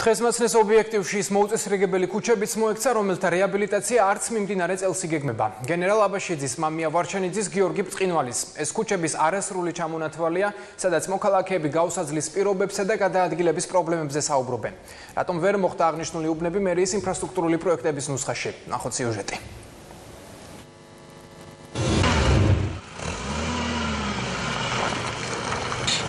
დღესმაცნეს ობიექტივში ის მოუწესრიგებელი ქუჩებიც მოექცა, რომელთა რეაბილიტაცია არც მიმდინარე წელს იგეგმება. გენერალ აბაშიძის მამია ვარჩანიძის გიორგი ბრწყინვალის ეს ქუჩების არასრული ჩამონათვალია, სადაც მოქალაქეები გაუსაძლის პირობებსა და გადაადგილების პრობლემებზე საუბრობენ. რატომ ვერ მოხდა აღნიშნული უბნები მერიის ინფრასტრუქტურული პროექტების ნუსხაში? ნახოთ სიუჟეტი.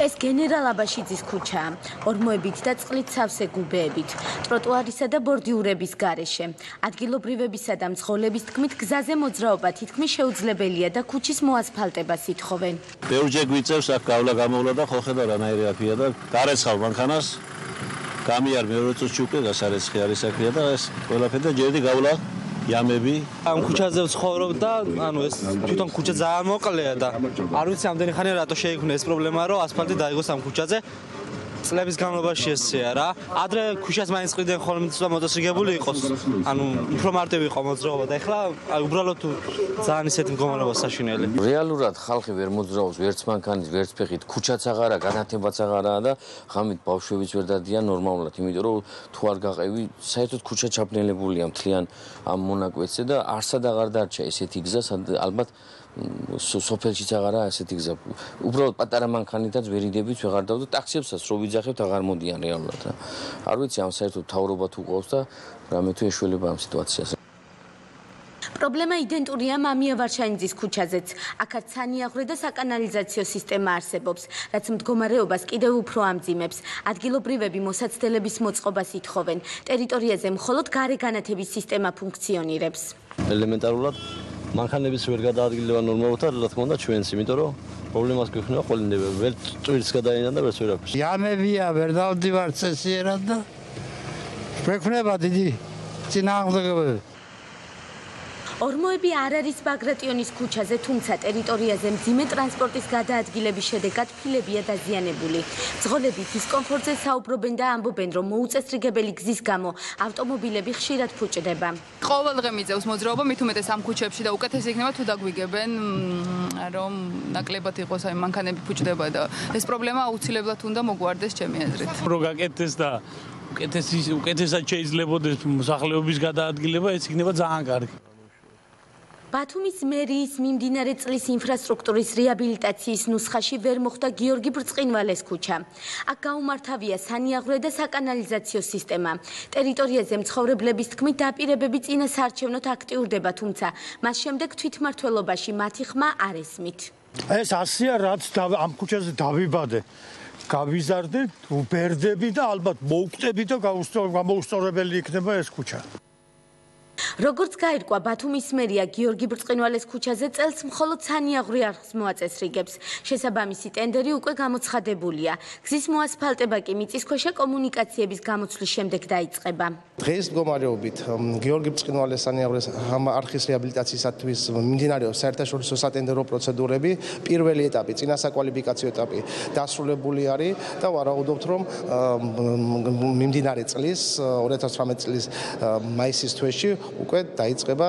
ეს გენერალ აბაშიძის ქუჩაა ორმოებით და წყლით სავსე გუბეებით ტროტუარისა და ბორდიურების გარეშე. ადგილობრივებისა და მძღოლების თქმით გზაზე მოძრაობა თითქმის შეუძლებელია და ქუჩის მოასფალტებას ითხოვენ ბევრჯერ გვიწევს აქ გავლა გამოვლა და ხო ხედავ რანაირი აქია და გარეცხავ მანქანას გამიარ მეორე წუთში უკვე გასარეცხი არის აქია და ეს ყველაფერი და ჯერდი გავლა იამები? ამ ქუჩაზე ვცხოვრობ და ანუ ეს თვითონ ქუჩა ძალიან მოკლეა და არ ვიცი ამდენი ხანია რატო შეიქმნა ეს პრობლემა რომ ასფალტი დაიგოს ამ ქუჩაზე წლების განმავლობაში ესეა რა. ადრე ქუშას მაინც ყიდენ ხოლმე ცოტა მოწესრიგებული იყოს. ანუ უფრო მარტივი იყო მოძრაობა და ეხლა უბრალოდ ძალიან ისეთი მდგომარეობა საშინელი. რეალურად ხალხი ვერ მოძრაობს ვერც მანქანის, ვერც ფეხით, ქუჩაც აღარა, განათებაც აღარაა და ხამით ბავშვებიც ვერ დადიან ნორმალურად, იმიტომ რომ თუ არ გაყევი, საერთოდ ქუჩა ჩაფნელებულია მთლიან ამ მონაკვეთზე და არსად აღარ დარჩა ესეთი გზა, ალბათ სოფელშიც აღარა ასეთი გზა. უბრალოდ პატარა მანქანითაც ვერ იდებით, ვეღარ დავდო ტაქსიებსაც რო ვიძახებთ, აღარ მოდიან რეალურად რა. არ ვიცი, ამ საერთოდ თავრობა თუ ყავს და რამე თუ ეშველება ამ სიტუაციას. პრობლემა იდენტურია მამია ვარშანიძის ქუჩაზეც. აქაც სანიაღვრე და საკანალიზაციო სისტემა არსებობს, რაც მდგომარეობას კიდევ უფრო ამძიმებს. ადგილობრივები მოსაცდელების მოწყობას ითხოვენ. ტერიტორიაზე მხოლოდ გარე განათების სისტემა ფუნქციონირებს. ელემენტარულად მანქანების ვერ გადაადგილება ნორმალურად რა თქმა უნდა ჩვენც იმიტომ რომ პრობლემას გვექნება ყველინდება ვერ წვირს გადაინან და ვერც ვერაფერს იამებია ვერ დავდივარ წესიერად და გვექნება დიდი წინააღმდეგობები ორმოები არ არის ბაგრატიონის ქუჩაზე, თუმცა ტერიტორიაზე მძიმე ტრანსპორტის გადაადგილების შედეგად ფილებია დაზიანებული. ძღოლები დისკომფორტზე საუბრობენ და ამბობენ, რომ მოუწესრიგებელი გზის გამო ავტომობილები ხშირად ფუჭდება. ყოველ დღე მიწევს მოძრაობა, მით უმეტეს ამ ქუჩებში და უკეთეს იქნება თუ დაგვიგებენ, რომ ნაკლებად იყოს აი მანქანები ფუჭდება და ეს პრობლემა აუცილებლად უნდა მოგვარდეს ჩემი აზრით. რო გაკეთდეს და უკეთესი უკეთესად შეიძლებაოდეს მოსახლეობის გადაადგილება, ეს იქნება ძალიან კარგი. ბათუმის მერიის მიმდინარე წლის ინფრასტრუქტურის რეაბილიტაციის ნუსხაში ვერ მოხვდა გიორგი ბრწყინვალეს ქუჩა. აქ გაუმართავია სანიაღვრე და საკანალიზაციო სისტემა. ტერიტორიაზე მცხოვრებლების თქმით დაპირებები წინასაარჩევნოდ აქტიურდება, თუმცა მას შემდეგ თვითმართველობაში მათი ხმა არ ესმით. ეს ასია რაც ამ ქუჩაზე დავიბადე. გავიზარდე, უბერდები და ალბათ მოუკვდები და გამოუსწორებელი იქნება ეს ქუჩა. როგორც გაირკვა ბათუმის მერია გიორგი ბრწყინვალეს ქუჩაზე წელს მხოლოდ სანიაღვრე არხს მოაწესრიგებს. შესაბამისი ტენდერი უკვე გამოცხადებულია. გზის მოასფალტება კი მიწისქვეშა კომუნიკაციების გამოცვლის შემდეგ დაიწყება. დღეს მდგომარეობით გიორგი ბრწყინვალეს სანიაღვრეს არხის რეაბილიტაციისათვის მიმდინარეობს საერთაშორისო სატენდერო პროცედურები. პირველი ეტაპი, წინასაკვალიფიკაციო ეტაპი დასრულებული არის და ვარაუდობთ რომ მიმდინარე წლის 2018 წლის მაისის თვეში უკვე დაიწყება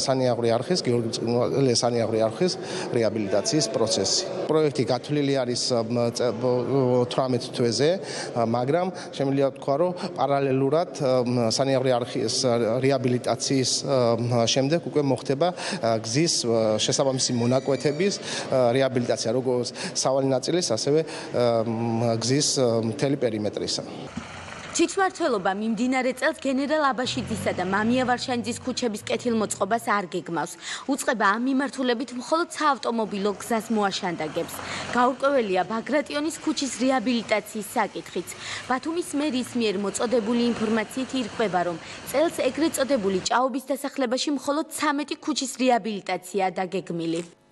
სანიაღვრე არხის გიორგი წინვალე სანიაღვრე არხის რეაბილიტაციის პროცესი. პროექტი გათვლილი არის 18 თვეზე, მაგრამ შემიძლია თქვა, რომ პარალელურად სანიაღვრე არხის რეაბილიტაციის შემდეგ უკვე მოხდება გზის შესაბამისი მონაკვეთების რეაბილიტაცია, როგორც სავალი ნაწილის, ასევე გზის მთელი პერიმეტრისა. თვითმართველობა მიმდინარე წელს გენერალ აბაშიძისა და მამია ვარშანიძის ქუჩების კეთილმოწყობას არ გეგმავს. უწყება ამ მიმართულებით მხოლოდ საავტომობილო გზას მოაშანდაგებს. გაურკვეველია ბაგრატიონის ქუჩის რეაბილიტაციის საკითხიც. ბათუმის მერიის მიერ მოწოდებული ინფორმაციით ირკვევა, რომ წელს ეგრეთ წოდებული ჭაობის დასახლებაში მხოლოდ 13 ქუჩის რეაბილიტაციაა დაგეგმილი.